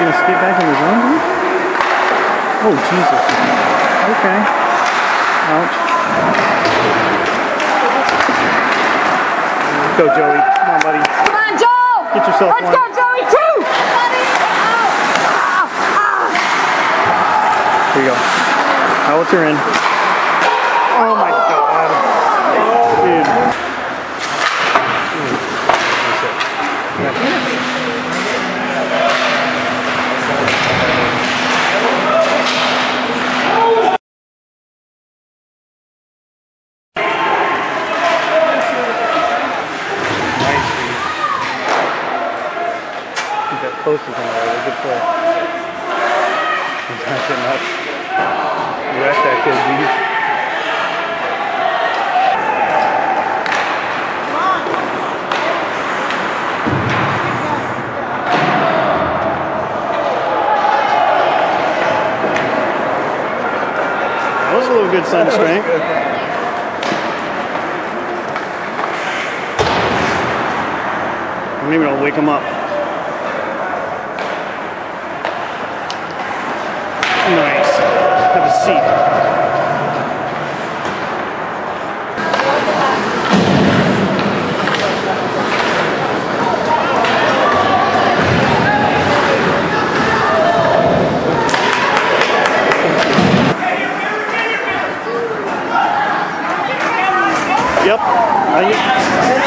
going to skate back in the zone? Oh, Jesus. Okay. Ouch. Go, Joey. Come on, buddy. Come on, Joe! Get yourself Let's one. go, Joey, too! Buddy! Ah, ah. Here you go. Howitzer in. Oh, my God. Keep that close to him there. Good play. He's not getting up. Wreck that kid, dude. That was a little good sun strength. Maybe I'll wake him up. Nice. Have a seat. Yep.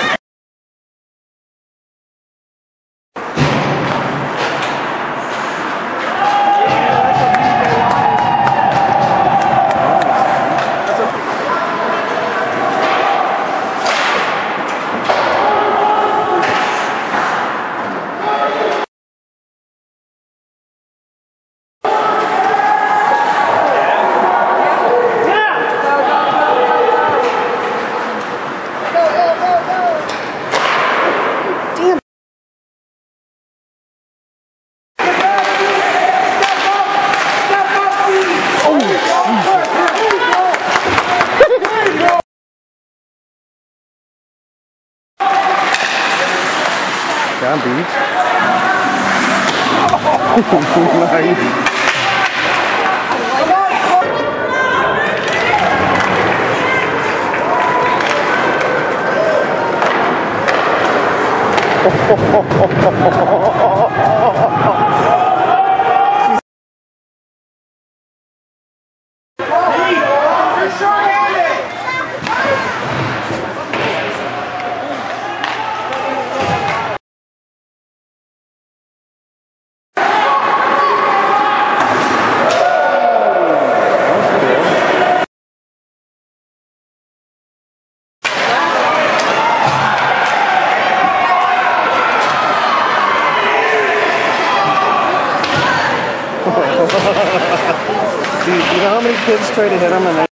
ほほほほほ Dude, you know how many kids try to hit him and they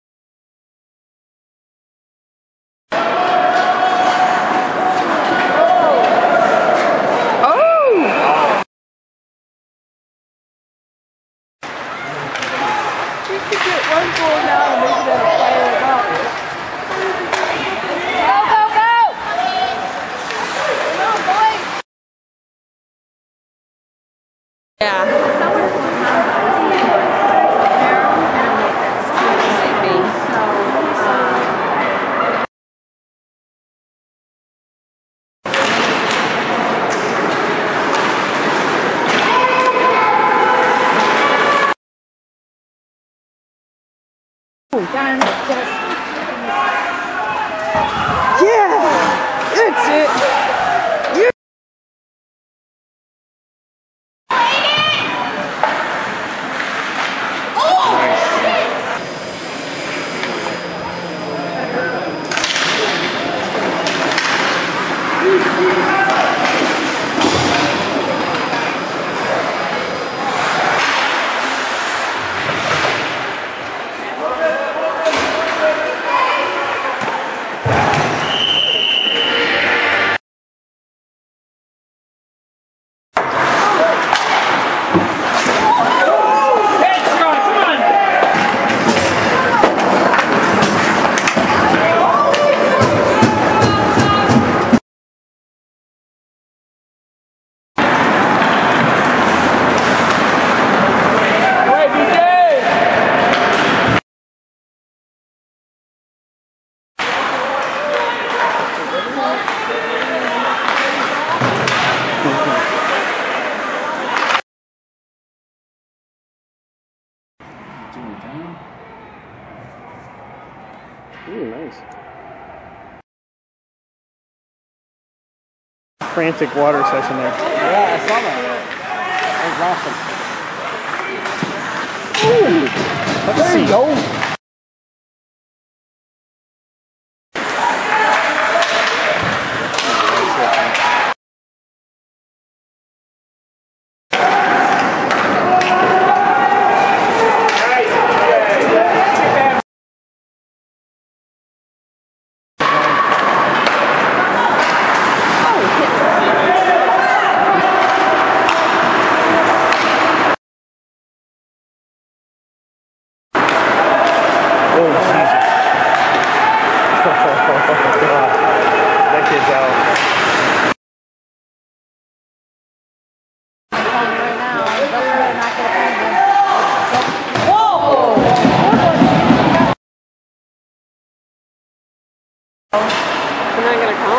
it. Ooh, nice. Frantic water session there. Yeah, I saw that. That was awesome. Let's see. go. Oh, Jesus. Oh, God. That kid's out. Calling me right now. That's really not gonna find him. We're not gonna him,